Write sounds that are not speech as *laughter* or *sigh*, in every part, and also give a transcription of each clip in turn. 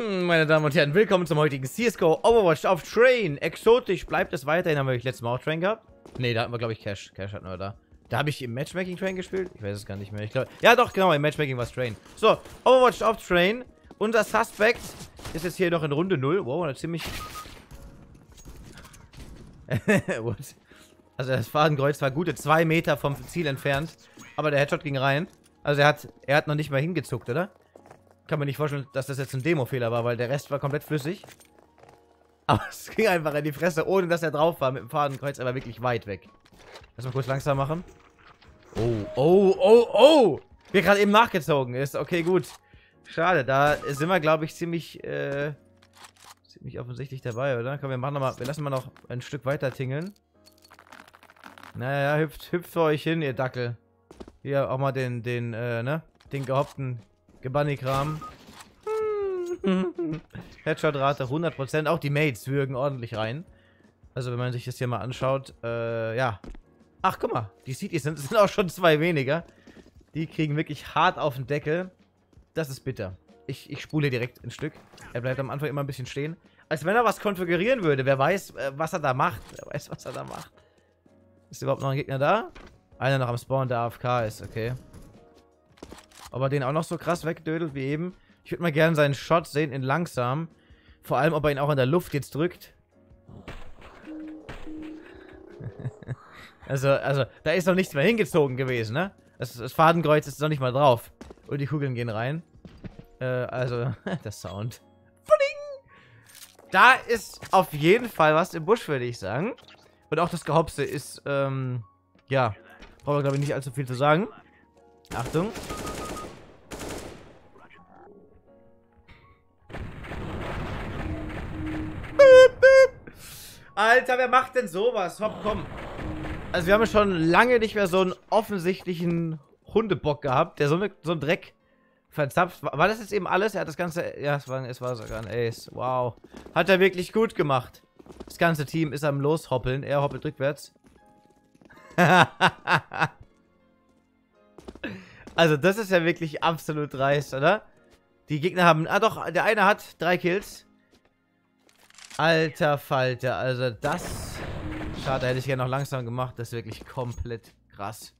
Hm, meine Damen und Herren, willkommen zum heutigen CSGO Overwatch auf Train. Exotisch bleibt es weiterhin. Haben wir letztes Mal auch Train gehabt? Ne, da hatten wir, glaube ich, Cash. Cash hatten wir da. Da habe ich im Matchmaking Train gespielt? Ich weiß es gar nicht mehr. Ich glaube, ja doch, genau, im Matchmaking war es Train. So, Overwatch auf Train. Unser Suspect ist jetzt hier noch in Runde 0. Wow, eine ziemlich... *laughs* Also das Fadenkreuz war gute zwei Meter vom Ziel entfernt. Aber der Headshot ging rein. Also er hat, er hat noch nicht mal hingezuckt, oder? Kann mir nicht vorstellen, dass das jetzt ein Demo-Fehler war, weil der Rest war komplett flüssig. Aber *laughs* es ging einfach in die Fresse, ohne dass er drauf war mit dem Fadenkreuz, aber wirklich weit weg. Lass mal kurz langsam machen. Oh, oh, oh, oh! Wir gerade eben nachgezogen ist. Okay, gut. Schade, da sind wir, glaube ich, ziemlich, äh, ziemlich offensichtlich dabei, oder? Komm, wir machen noch mal, wir lassen mal noch ein Stück weiter tingeln. Naja, hüpft, hüpft für euch hin, ihr Dackel. Hier auch mal den, den, äh, ne? Den gehoppten Gebanni-Kram. *laughs* Headshot-Rate 100%. Auch die Mates würgen ordentlich rein. Also wenn man sich das hier mal anschaut, äh, ja. Ach, guck mal. Die Cities sind, sind auch schon zwei weniger. Die kriegen wirklich hart auf den Deckel. Das ist bitter. Ich, ich spule direkt ein Stück. Er bleibt am Anfang immer ein bisschen stehen. Als wenn er was konfigurieren würde. Wer weiß, äh, was er da macht. Wer weiß, was er da macht. Ist überhaupt noch ein Gegner da? Einer noch am Spawn, der AFK ist, okay. Ob er den auch noch so krass wegdödelt wie eben. Ich würde mal gerne seinen Shot sehen in langsam. Vor allem, ob er ihn auch in der Luft jetzt drückt. *laughs* also, also, da ist noch nichts mehr hingezogen gewesen, ne? Das, das Fadenkreuz ist noch nicht mal drauf. Und die Kugeln gehen rein. Äh, also, *laughs* der Sound. Da ist auf jeden Fall was im Busch, würde ich sagen. Und auch das Gehopse ist, ähm, ja, brauchen wir, glaube ich, nicht allzu viel zu sagen. Achtung. Alter, wer macht denn sowas? Hopp, komm. Also wir haben schon lange nicht mehr so einen offensichtlichen Hundebock gehabt, der so, eine, so einen Dreck verzapft. War das jetzt eben alles? Er hat das Ganze... Ja, es war, es war sogar ein Ace. Wow. Hat er wirklich gut gemacht. Das ganze Team ist am Loshoppeln. Er hoppelt rückwärts. *laughs* also das ist ja wirklich absolut dreist, oder? Die Gegner haben... Ah doch, der eine hat drei Kills. Alter Falter, also das... Schade, hätte ich gerne noch langsam gemacht. Das ist wirklich komplett krass.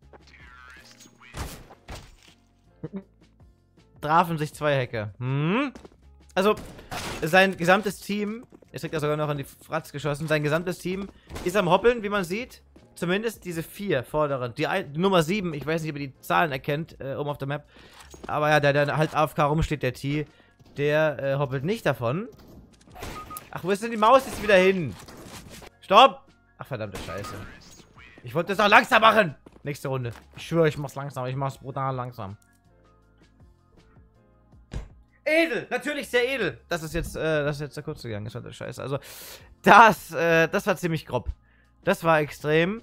Trafen sich zwei Hacker. Hm? Also, sein gesamtes Team... Jetzt kriegt er sogar noch an die Fratz geschossen. Sein gesamtes Team ist am Hoppeln, wie man sieht. Zumindest diese vier vorderen. Die, die Nummer sieben, ich weiß nicht, ob ihr die Zahlen erkennt, äh, oben auf der Map. Aber ja, der, der halt AFK rumsteht, der T, der äh, hoppelt nicht davon. Ach, wo ist denn die Maus jetzt wieder hin? Stopp! Ach, verdammte Scheiße. Ich wollte das auch langsam machen. Nächste Runde. Ich schwöre, ich mach's langsam. Ich mach's brutal langsam. Edel! Natürlich sehr edel. Das ist jetzt, äh, das ist jetzt der kurze gegangen. Das war der Scheiße. Also, das, äh, das war ziemlich grob. Das war extrem.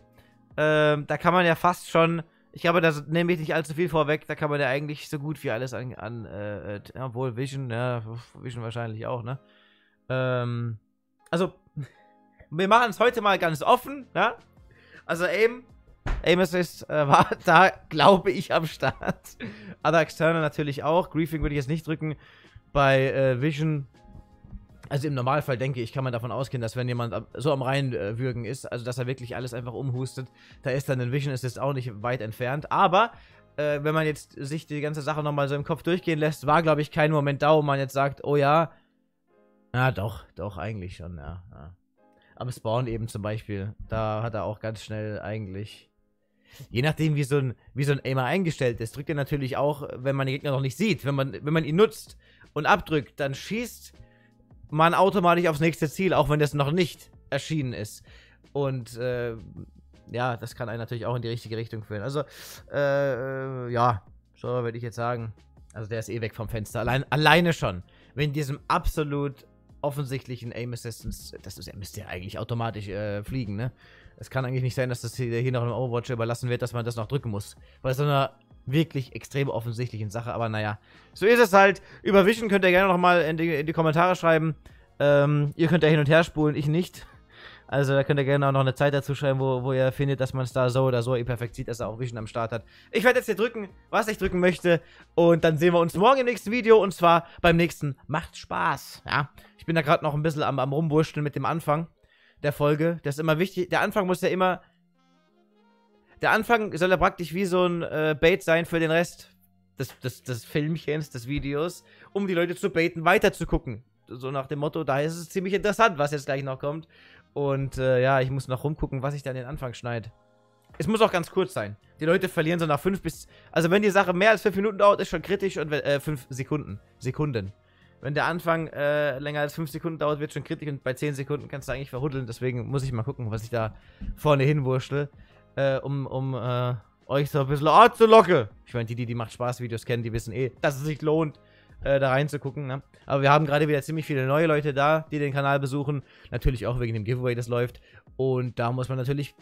Ähm, da kann man ja fast schon... Ich glaube, da nehme ich nicht allzu viel vorweg. Da kann man ja eigentlich so gut wie alles an, an äh, äh obwohl Vision, ja, Vision wahrscheinlich auch, ne? Ähm, also, wir machen es heute mal ganz offen, ja? Also Aim, Aim Assist äh, *laughs* war da, glaube ich, am Start. Other External natürlich auch. Griefing würde ich jetzt nicht drücken. Bei äh, Vision, also im Normalfall denke ich, kann man davon ausgehen, dass wenn jemand so am Reinwürgen ist, also dass er wirklich alles einfach umhustet, da ist dann ein Vision Assist auch nicht weit entfernt. Aber äh, wenn man jetzt sich die ganze Sache nochmal so im Kopf durchgehen lässt, war, glaube ich, kein Moment da, wo man jetzt sagt, oh ja, ja, doch, doch, eigentlich schon, ja. ja. Am Spawn eben zum Beispiel, da hat er auch ganz schnell eigentlich. Je nachdem, wie so ein, wie so ein Aimer eingestellt ist, drückt er natürlich auch, wenn man den Gegner noch nicht sieht. Wenn man, wenn man ihn nutzt und abdrückt, dann schießt man automatisch aufs nächste Ziel, auch wenn das noch nicht erschienen ist. Und äh, ja, das kann einen natürlich auch in die richtige Richtung führen. Also, äh, ja, so würde ich jetzt sagen. Also der ist eh weg vom Fenster. Allein, alleine schon. Wenn diesem absolut offensichtlichen Aim Assistance, das ist, müsste ja eigentlich automatisch äh, fliegen, ne? Es kann eigentlich nicht sein, dass das hier, hier noch im Overwatch überlassen wird, dass man das noch drücken muss. Bei so einer wirklich extrem offensichtlichen Sache, aber naja. So ist es halt. Über Vision könnt ihr gerne nochmal in die, in die Kommentare schreiben. Ähm, ihr könnt ja hin und her spulen, ich nicht. Also da könnt ihr gerne auch noch eine Zeit dazu schreiben, wo, wo ihr findet, dass man es da so oder so perfekt sieht, dass er auch Vision am Start hat. Ich werde jetzt hier drücken, was ich drücken möchte. Und dann sehen wir uns morgen im nächsten Video. Und zwar beim nächsten Macht Spaß. Ja, ich bin da gerade noch ein bisschen am, am Rumwurschteln mit dem Anfang der Folge. Das ist immer wichtig. Der Anfang muss ja immer... Der Anfang soll ja praktisch wie so ein äh, Bait sein für den Rest des, des, des Filmchens, des Videos, um die Leute zu baiten, weiter zu gucken. So nach dem Motto, da ist es ziemlich interessant, was jetzt gleich noch kommt. Und äh, ja, ich muss noch rumgucken, was ich dann den Anfang schneide. Es muss auch ganz kurz sein. Die Leute verlieren so nach 5 bis... Also wenn die Sache mehr als 5 Minuten dauert, ist schon kritisch und äh, 5 Sekunden. Sekunden. Wenn der Anfang äh, länger als 5 Sekunden dauert, wird schon kritisch und bei 10 Sekunden kannst du eigentlich verhuddeln. Deswegen muss ich mal gucken, was ich da vorne hinwurschtel. Äh, um, um, äh, euch so ein bisschen zu locke. Ich meine, die, die die macht Spaß-Videos kennen, die wissen eh, dass es sich lohnt, äh, da reinzugucken. Ne? Aber wir haben gerade wieder ziemlich viele neue Leute da, die den Kanal besuchen. Natürlich auch wegen dem Giveaway, das läuft. Und da muss man natürlich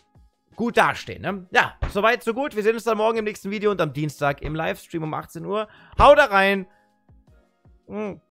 gut dastehen. Ne? Ja, soweit, so gut. Wir sehen uns dann morgen im nächsten Video und am Dienstag im Livestream um 18 Uhr. Haut da rein. Hm.